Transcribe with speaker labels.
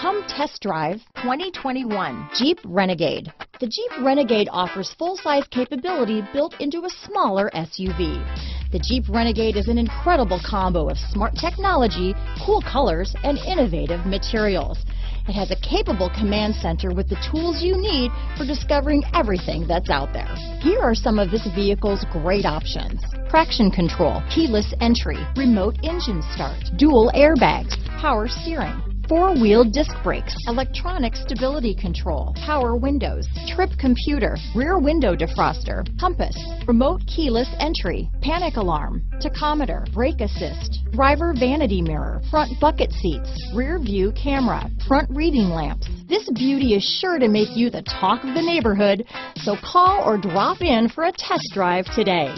Speaker 1: Come test drive 2021 Jeep Renegade. The Jeep Renegade offers full-size capability built into a smaller SUV. The Jeep Renegade is an incredible combo of smart technology, cool colors, and innovative materials. It has a capable command center with the tools you need for discovering everything that's out there. Here are some of this vehicle's great options. Traction control, keyless entry, remote engine start, dual airbags, power steering, four-wheel disc brakes, electronic stability control, power windows, trip computer, rear window defroster, compass, remote keyless entry, panic alarm, tachometer, brake assist, driver vanity mirror, front bucket seats, rear view camera, front reading lamps. This beauty is sure to make you the talk of the neighborhood, so call or drop in for a test drive today.